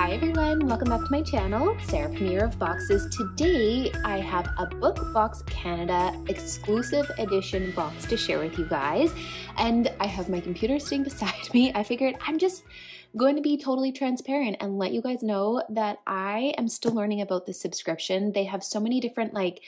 Hi everyone, welcome back to my channel, Sarah from Year of Boxes. Today I have a Book Box Canada exclusive edition box to share with you guys. And I have my computer sitting beside me. I figured I'm just going to be totally transparent and let you guys know that I am still learning about this subscription. They have so many different like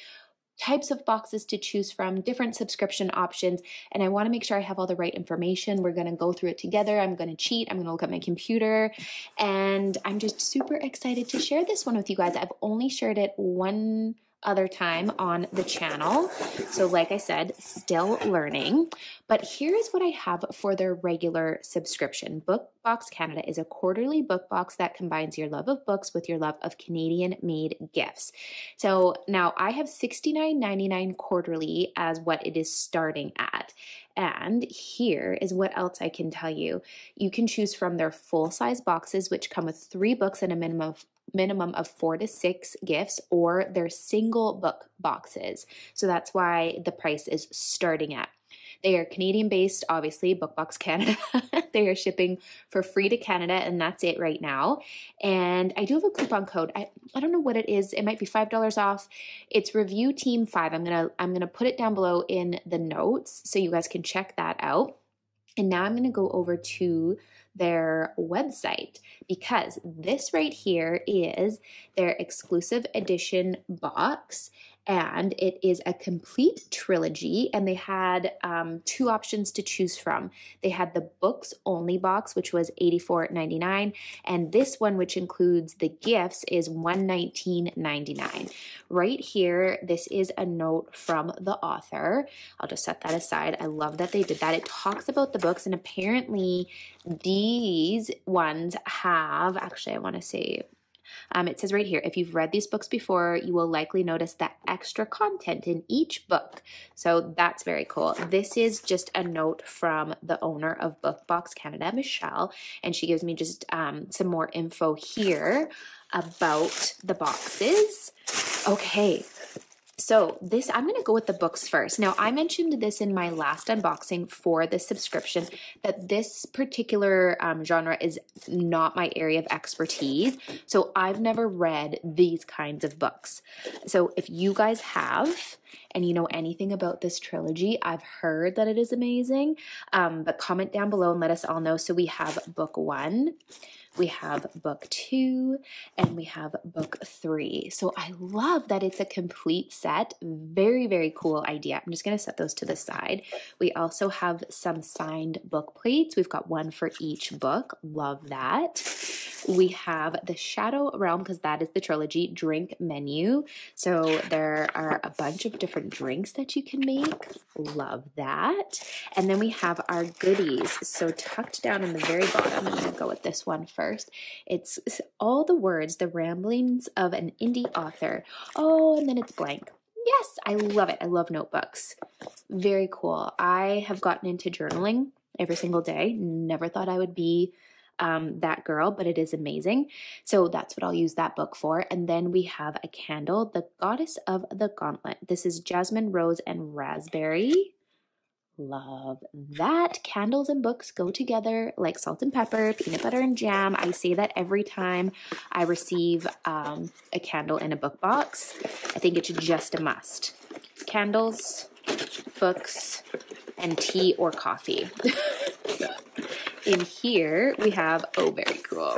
types of boxes to choose from, different subscription options, and I want to make sure I have all the right information. We're going to go through it together. I'm going to cheat. I'm going to look at my computer, and I'm just super excited to share this one with you guys. I've only shared it one other time on the channel. So like I said, still learning. But here's what I have for their regular subscription. Book Box Canada is a quarterly book box that combines your love of books with your love of Canadian made gifts. So now I have $69.99 quarterly as what it is starting at. And here is what else I can tell you. You can choose from their full size boxes, which come with three books and a minimum of minimum of four to six gifts or their single book boxes. So that's why the price is starting at. They are Canadian based, obviously, BookBox Canada. they are shipping for free to Canada, and that's it right now. And I do have a coupon code. I, I don't know what it is. It might be five dollars off. It's Review Team Five. I'm gonna I'm gonna put it down below in the notes so you guys can check that out. And now I'm gonna go over to their website because this right here is their exclusive edition box and it is a complete trilogy and they had um, two options to choose from. They had the books only box which was $84.99 and this one which includes the gifts is $119.99 right here this is a note from the author. I'll just set that aside. I love that they did that. It talks about the books and apparently these ones have actually i want to say um, it says right here, if you've read these books before, you will likely notice that extra content in each book. So that's very cool. This is just a note from the owner of BookBox Canada, Michelle, and she gives me just um, some more info here about the boxes. Okay, so this, I'm going to go with the books first. Now, I mentioned this in my last unboxing for the subscription, that this particular um, genre is not my area of expertise. So I've never read these kinds of books. So if you guys have, and you know anything about this trilogy, I've heard that it is amazing. Um, but comment down below and let us all know. So we have book one, we have book two, and we have book three. So I love that it's a complete set. Very, very cool idea. I'm just going to set those to the side. We also have some signed book plates. We've got one for each book. Love that. We have the Shadow Realm, because that is the trilogy, drink menu. So there are a bunch of different drinks that you can make. Love that. And then we have our goodies. So tucked down in the very bottom, I'm going to go with this one first. It's all the words, the ramblings of an indie author. Oh, and then it's blank. Yes, I love it. I love notebooks. Very cool. I have gotten into journaling every single day. Never thought I would be um, that girl, but it is amazing. So that's what I'll use that book for. And then we have a candle, The Goddess of the Gauntlet. This is Jasmine Rose and Raspberry. Love that. Candles and books go together like salt and pepper, peanut butter and jam. I say that every time I receive um, a candle in a book box. I think it's just a must. Candles, books, and tea or coffee. In here, we have, oh, very cool.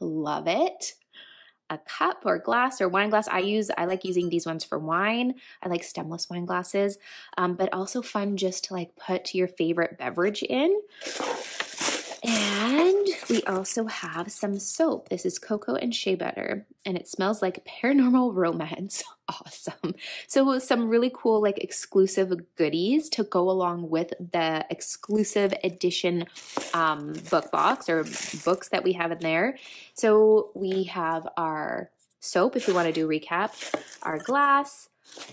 Love it. A cup or glass or wine glass. I use, I like using these ones for wine. I like stemless wine glasses, um, but also fun just to like put your favorite beverage in. And we also have some soap. This is cocoa and shea butter, and it smells like paranormal romance. Awesome. So some really cool, like exclusive goodies to go along with the exclusive edition um, book box or books that we have in there. So we have our soap, if you want to do recap, our glass,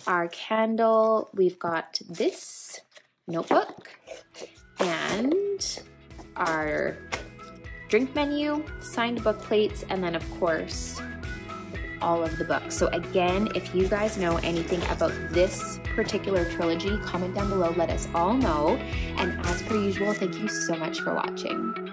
our candle. We've got this notebook and our drink menu, signed book plates, and then of course, all of the books. So again, if you guys know anything about this particular trilogy, comment down below, let us all know. And as per usual, thank you so much for watching.